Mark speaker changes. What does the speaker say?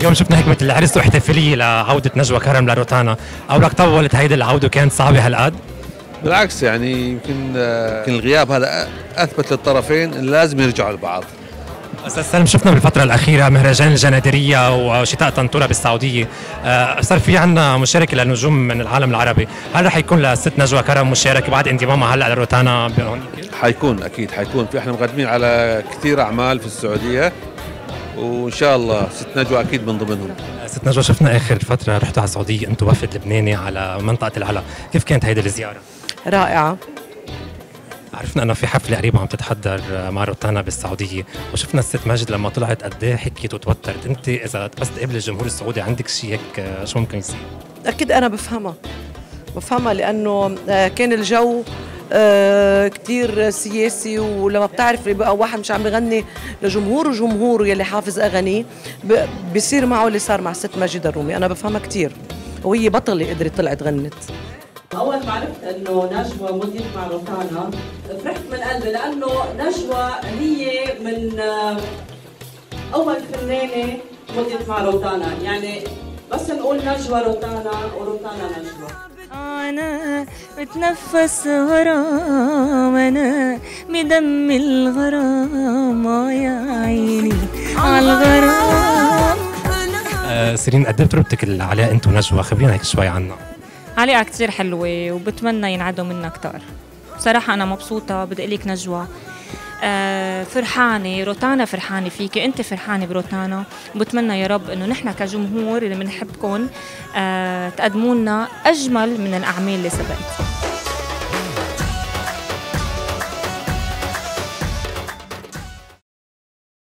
Speaker 1: اليوم شفنا هيك مثل عرس واحتفاليه لعودة نجوى كرم لروتانا. اولك طولت هيدي العودة وكانت صعبة هالقد؟
Speaker 2: بالعكس يعني يمكن آه، يمكن الغياب هذا أثبت للطرفين لازم يرجعوا لبعض.
Speaker 1: أستاذ سالم شفنا بالفترة الأخيرة مهرجان الجنادرية وشتاء طنطورة بالسعودية. آه، صار في عنا مشاركة لنجوم من العالم العربي، هل رح يكون للست نجوى كرم مشاركة بعد انضمامها هلا لروتانا؟
Speaker 2: حيكون أكيد حيكون. في إحنا مقدمين على كثير أعمال في السعودية. وإن شاء الله ست نجوى أكيد من ضمنهم.
Speaker 1: ست نجوى شفنا آخر فترة رحتوا على السعودية أنتم وفد لبناني على منطقة العلا، كيف كانت هيدي الزيارة؟
Speaker 3: رائعة.
Speaker 1: عرفنا إنه في حفلة قريبة عم تتحضر مع روتانا بالسعودية وشفنا الست ماجد لما طلعت قد إيه حكيت وتوترت. أنت إذا بس تقابل الجمهور السعودي عندك شيء هيك شو ممكن يصير؟
Speaker 3: أكيد أنا بفهمها. بفهمها لأنه آه، كان الجو آه، كتير سياسي ولما بتعرف بقى واحد مش عم بغني لجمهور وجمهوره يلي حافظ أغانيه ب- بصير معه اللي صار مع ست ماجدة الرومي. أنا بفهمها كتير. وهي بطلة قدرت طلعت غنت.
Speaker 4: أول ما عرفت إنه نجوى مضيف مع روتانا فرحت من قلبي لأنه نجوى هي من آه، أول فنانة مضيف مع روتانا. يعني بس نقول نجوى روتانا وروتانا نجوى.
Speaker 5: أنا بتنفس غرام أنا بدم الغرام آه يا عيني عالغرام
Speaker 1: آه سيرين قد إيه بتربطك العلاقه أنت ونجوى؟ خبرينا هيك شوي عنها.
Speaker 5: علاقة كتير حلوة وبتمنى ينعدوا منا كتار. بصراحة أنا مبسوطة بدي أقول لك نجوى. آه فرحانة. روتانا فرحانة فيكي. أنت فرحانة بروتانا. وبتمنى يا رب إنه نحن كجمهور اللي بنحبكم آه تقدموا لنا أجمل من الأعمال اللي سبقت